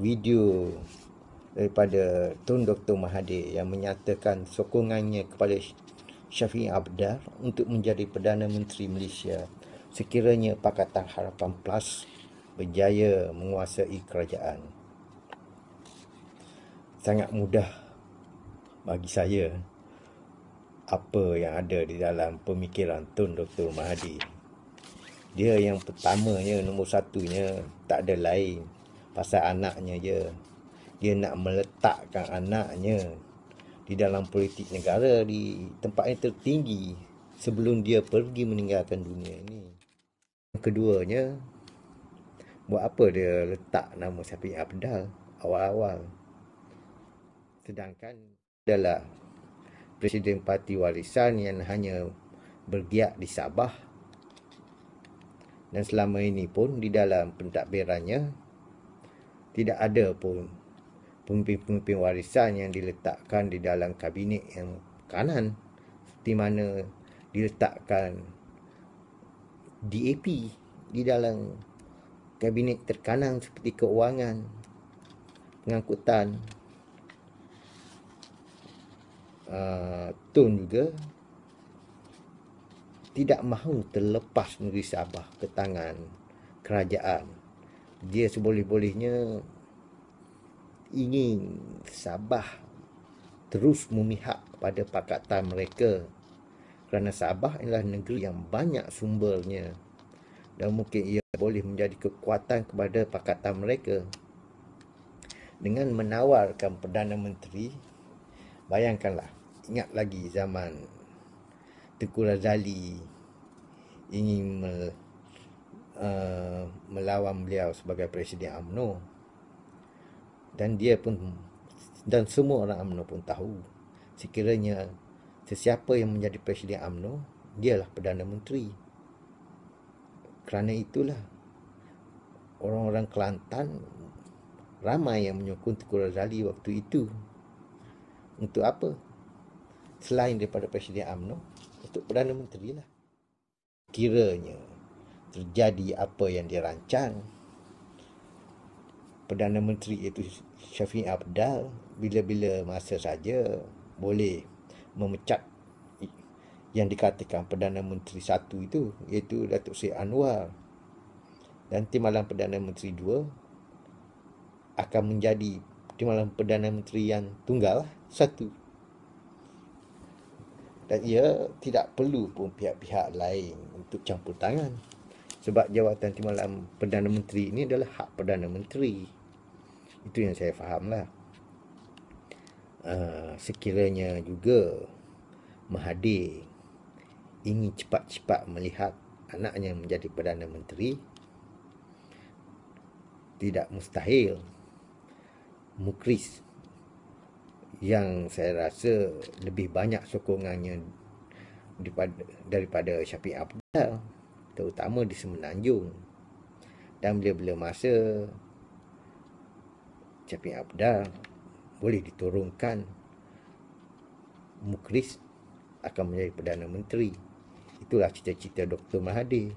video daripada Tun Dr. Mahathir yang menyatakan sokongannya kepada Syafiq Abdar untuk menjadi Perdana Menteri Malaysia sekiranya Pakatan Harapan Plus berjaya menguasai kerajaan. Sangat mudah bagi saya apa yang ada di dalam pemikiran Tun Dr. Mahathir. Dia yang pertamanya, nombor satunya, tak ada lain. Pasal anaknya je dia nak meletakkan anaknya di dalam politik negara di tempat yang tertinggi sebelum dia pergi meninggalkan dunia ini. Keduanya, buat apa dia letak nama Syafiq Abdal awal-awal? Sedangkan adalah Presiden Parti Warisan yang hanya bergiat di Sabah dan selama ini pun di dalam pentadbirannya tidak ada pun pemimpin-pemimpin warisan yang diletakkan di dalam kabinet yang kanan seperti mana diletakkan DAP di dalam kabinet terkanan seperti keuangan, pengangkutan, uh, Tun juga tidak mahu terlepas negeri Sabah ke tangan kerajaan. Dia seboleh-bolehnya ingin Sabah terus memihak pada pakatan mereka. Kerana Sabah adalah negeri yang banyak sumbernya dan mungkin ia boleh menjadi kekuatan kepada pakatan mereka. Dengan menawarkan Perdana Menteri bayangkanlah ingat lagi zaman Tengku Razali ingin me, uh, melawan beliau sebagai Presiden UMNO dan dia pun dan semua orang UMNO pun tahu sekiranya sesiapa yang menjadi Presiden UMNO dialah Perdana Menteri. Kerana itulah orang-orang Kelantan ramai yang menyokong Tengku Razali waktu itu. Untuk apa? Selain daripada Presiden UMNO untuk Perdana Menteri lah. Kiranya terjadi apa yang dirancang Perdana Menteri itu Syafiq Abdal bila-bila masa saja boleh memecat yang dikatakan Perdana Menteri satu itu iaitu Datuk Seri Anwar. Dan Timbalan Perdana Menteri dua akan menjadi Timbalan Perdana Menteri yang tunggal satu. Dan ia tidak perlu pun pihak-pihak lain untuk campur tangan sebab jawatan Timbalan Perdana Menteri ini adalah hak Perdana Menteri. Itu yang saya faham lah. Uh, sekiranya juga Mahathir ingin cepat-cepat melihat anaknya menjadi Perdana Menteri, tidak mustahil. Mukris yang saya rasa lebih banyak sokongannya daripada, daripada Syafiq Abdul terutama di Semenanjung dan bila-bila masa Syafiq Abdal boleh diturunkan Mukris akan menjadi Perdana Menteri. Itulah cita-cita Dr. Mahathir.